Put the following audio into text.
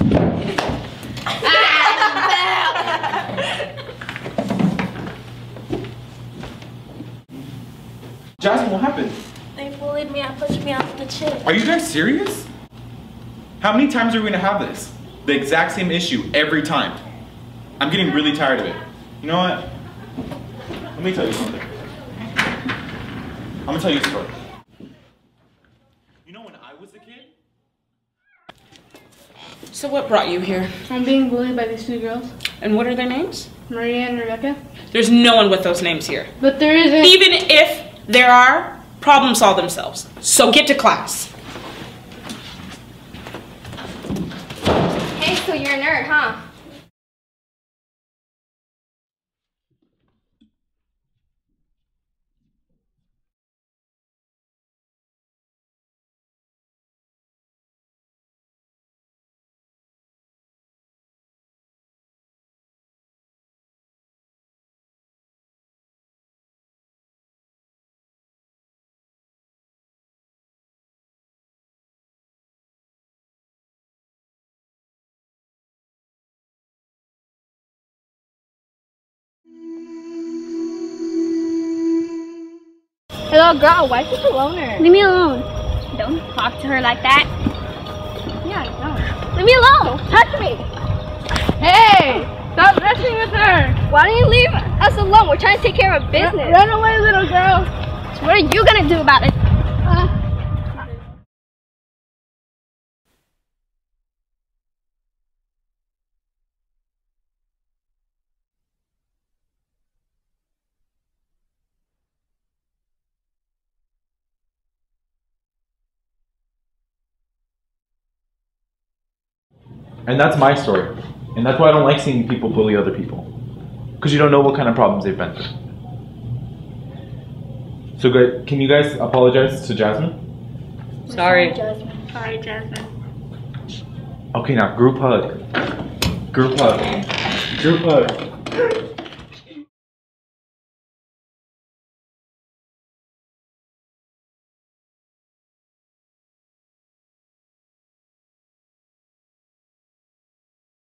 Jasmine, what happened? They bullied me and pushed me off the chair. Are you guys serious? How many times are we gonna have this? The exact same issue every time. I'm getting really tired of it. You know what? Let me tell you something. I'm gonna tell you a story. You know when I was a kid? So what brought you here? I'm being bullied by these two girls, And what are their names? Maria and Rebecca. There's no one with those names here. But there isn't. Even if there are, problem solve themselves. So get to class. Hey, so you're a nerd, huh? Hello, girl. Why is she a loner? Leave me alone. Don't talk to her like that. Yeah, no. Leave me alone. Don't touch me. Hey! Stop messing with her! Why don't you leave us alone? We're trying to take care of business. Run away, little girl! So what are you gonna do about it? And that's my story. And that's why I don't like seeing people bully other people. Because you don't know what kind of problems they've been through. So good. Can you guys apologize to Jasmine? Sorry. Jasmine. Sorry, Jasmine. Okay, now group hug. Group hug. Group hug.